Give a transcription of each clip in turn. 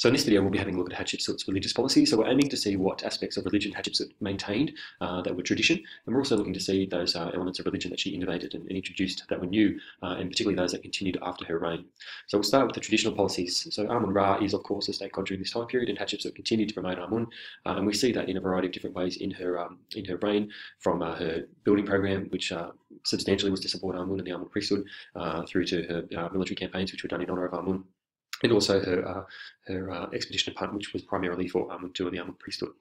So in this video, we'll be having a look at Hatshepsut's religious policy. So we're aiming to see what aspects of religion Hatshepsut maintained uh, that were tradition, and we're also looking to see those uh, elements of religion that she innovated and, and introduced that were new, uh, and particularly those that continued after her reign. So we'll start with the traditional policies. So Amun Ra is, of course, a state god during this time period, and Hatshepsut continued to promote Amun, uh, and we see that in a variety of different ways in her um, in her reign, from uh, her building program, which uh, substantially was to support Amun and the Amun priesthood, through to her military campaigns, which were done in honour of Amun and also her uh, her uh, expedition Punt, which was primarily for Amun-II and the Amun priesthood.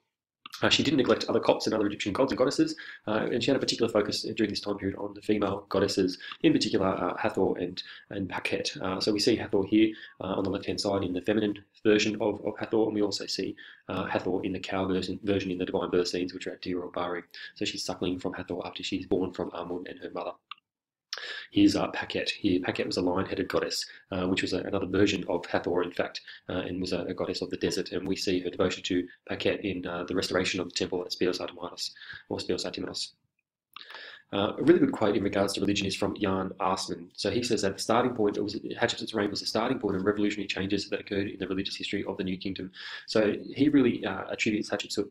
Uh, she didn't neglect other cults and other Egyptian gods and goddesses, uh, and she had a particular focus during this time period on the female goddesses, in particular uh, Hathor and and Pakhet. Uh, so we see Hathor here on the left-hand side in the feminine version of, of Hathor, and we also see Hathor in the cow version, version in the divine birth scenes, which are at Deir el-Bahari. So she's suckling from Hathor after she's born from Amun and her mother. Here's uh, Pakhet. Here, Pakhet was a lion-headed goddess, uh, which was a, another version of Hathor, in fact, uh, and was a, a, goddess of the desert. And we see her devotion to Pakhet in uh, the restoration of the temple at Speos Artemidos, or Speos Artemidos. Uh, a really good quote in regards to religion is from Jan Assmann. So he says that the starting point, it was Hatshepsut's reign was the starting point of revolutionary changes that occurred in the religious history of the New Kingdom. So he really uh, attributes Hatshepsut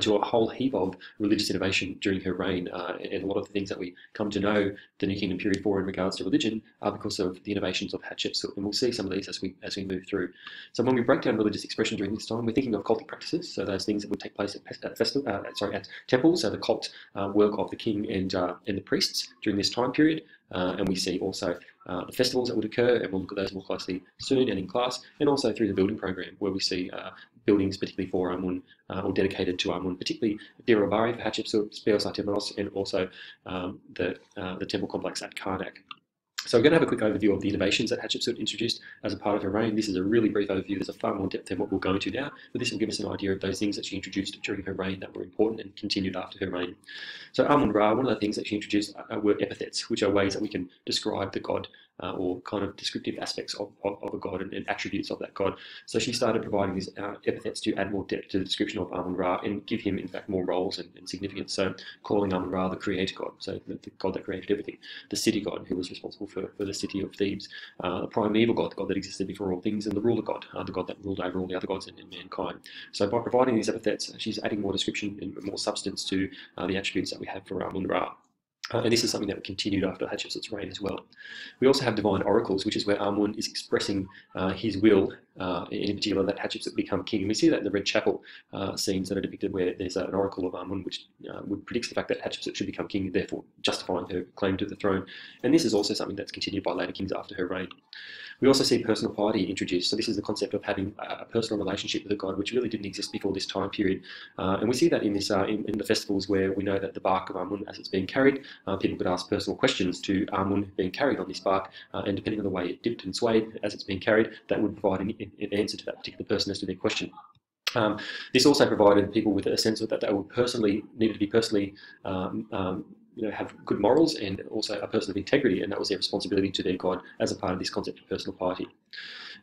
to a whole heap of religious innovation during her reign. Uh, and a lot of the things that we come to know the New Kingdom period for in regards to religion are because of the innovations of Hatshepsut. And we'll see some of these as we as we move through. So when we break down religious expression during this time, we're thinking of cultic practices. So those things that would take place at, at festival, uh, sorry, at temples. So the cult uh, work of the king and uh, and the priests during this time period. Uh, and we see also uh, the festivals that would occur, and we'll look at those more closely soon and in class, and also through the building program, where we see uh, buildings particularly for Amun uh, or dedicated to Amun, particularly Deir el-Bahari for Hatshepsut, and also um, the, uh, the temple complex at Karnak. So we're going to have a quick overview of the innovations that Hatshepsut introduced as a part of her reign. This is a really brief overview. There's a far more depth than what we'll go into now, but this will give us an idea of those things that she introduced during her reign that were important and continued after her reign. So Amun-Ra, one of the things that she introduced uh, were epithets, which are ways that we can describe the god uh, or kind of descriptive aspects of, of, of a god and, and, attributes of that god. So she started providing these uh, epithets to add more depth to the description of Amun-Ra and give him, in fact, more roles and, and significance. So calling Amun-Ra the creator god, so the, the, god that created everything, the city god who was responsible for, for the city of Thebes, uh, the primeval god, the god that existed before all things, and the ruler god, uh, the god that ruled over all the other gods and, and, mankind. So by providing these epithets, she's adding more description and more substance to uh, the attributes that we have for Amun-Ra. Uh, and this is something that continued after Hatshepsut's reign as well. We also have divine oracles, which is where Amun is expressing uh, his will, uh, in particular that Hatshepsut become king. And we see that in the Red Chapel uh, scenes that are depicted where there's an oracle of Amun which uh, would predicts the fact that Hatshepsut should become king, therefore justifying her claim to the throne. And this is also something that's continued by later kings after her reign. We also see personal piety introduced. So this is the concept of having a personal relationship with a god, which really didn't exist before this time period. Uh, and we see that in this in, in, the festivals where we know that the bark of Amun, as it's being carried, uh, people could ask personal questions to Amun being carried on this bark, uh, and depending on the way it dipped and swayed as it's being carried, that would provide an, an answer to that particular person as to their question. Um, this also provided people with a sense that they would personally needed to be personally um, um, you know, have good morals and also a person of integrity, and that was their responsibility to their God as a part of this concept of personal piety.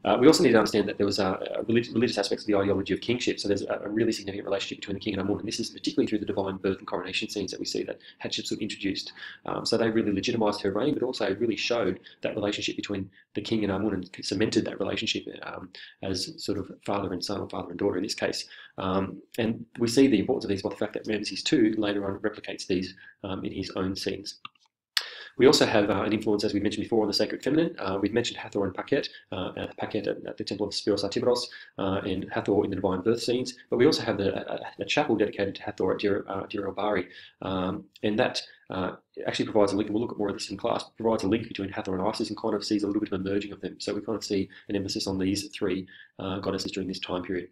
Uh, we also need to understand that there was a, a religious, religious aspects of the ideology of kingship, so there's a, a, really significant relationship between the king and Amun, and this is particularly through the divine birth and coronation scenes that we see that Hatshepsut introduced. Um, so they really legitimised her reign, but also really showed that relationship between the king and Amun and cemented that relationship um, as sort of father and son, or father and daughter in this case. Um, and we see the importance of these by the fact that Ramesses II later on replicates these um, in his own scenes. We also have uh, an influence, as we mentioned before, on the sacred feminine. Uh, we've mentioned Hathor and Pakhet, uh, Pakhet at, at, the Temple of Spiros uh, and Hathor in the divine birth scenes. But we also have the, a, chapel dedicated to Hathor at Deir, uh, Deir el-Bahari, um, and that uh, actually provides a link, and we'll look at more of this in class, provides a link between Hathor and Isis and kind of sees a little bit of a merging of them. So we kind of see an emphasis on these three uh, goddesses during this time period.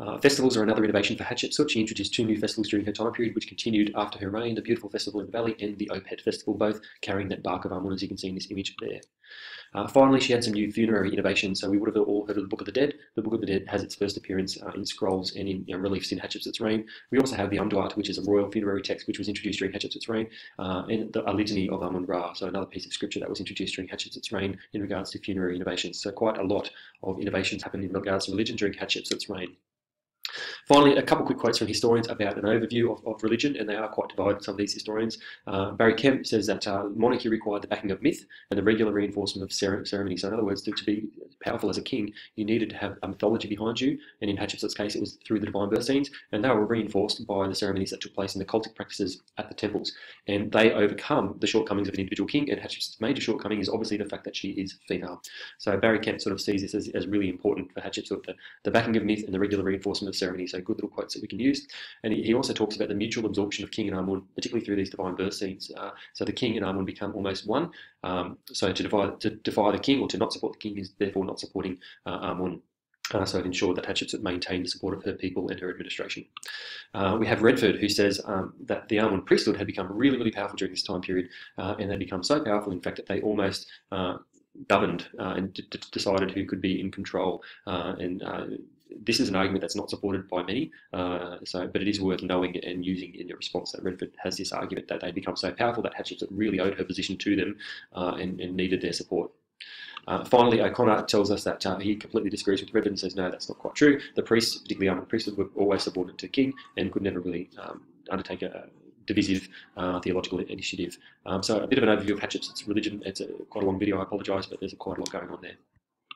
Uh, festivals are another innovation for Hatshepsut. She introduced two new festivals during her time period, which continued after her reign, the Beautiful Festival in the Valley and the Opet Festival, both carrying that bark of Amun, as you can see in this image there. Uh, finally, she had some new funerary innovations. So we would have all heard of the Book of the Dead. The Book of the Dead has its first appearance uh, in scrolls and in know, reliefs in Hatshepsut's reign. We also have the Amduat, which is a royal funerary text which was introduced during Hatshepsut's reign, uh, and the, a litany of Amun-Ra, so another piece of scripture that was introduced during Hatshepsut's reign in regards to funerary innovations. So quite a lot of innovations happened in regards to religion during Hatshepsut's reign. Finally, a couple quick quotes from historians about an overview of, of religion, and they are quite divided, some of these historians. Uh, Barry Kemp says that uh, monarchy required the backing of myth and the regular reinforcement of ceremony. So, in other words, to, to, be powerful as a king, you needed to have a mythology behind you, and in Hatshepsut's case, it was through the divine birth scenes, and they were reinforced by the ceremonies that took place in the cultic practices at the temples. And they overcome the shortcomings of an individual king, and Hatshepsut's major shortcoming is obviously the fact that she is female. So, Barry Kemp sort of sees this as, as really important for Hatshepsut, the, the backing of myth and the regular reinforcement of ceremony. So, good little quotes that we can use. And he, he also talks about the mutual absorption of king and Amun, particularly through these divine birth scenes. Uh, so the king and Amun become almost one. Um, so to divide to defy the king or to not support the king is therefore not supporting uh, Amun. Uh, so it ensured that Hatshepsut maintained the support of her people and her administration. Uh, we have Redford, who says um, that the Amun priesthood had become really, really powerful during this time period, uh, and they become so powerful, in fact, that they almost uh, governed uh, and decided who could be in control. Uh, and this is an argument that's not supported by many, uh, so but it is worth knowing and using in your response that Redford has this argument that they become so powerful that Hatshepsut really owed her position to them uh, and, and, needed their support. Uh, finally, O'Connor tells us that uh, he completely disagrees with Redford and says, no, that's not quite true. The priests, particularly Amun priests, were always subordinate to king and could never really um, undertake a, divisive uh, theological initiative. Um, so a bit of an overview of Hatshepsut's religion. It's a, quite a long video, I apologise, but there's quite a lot going on there.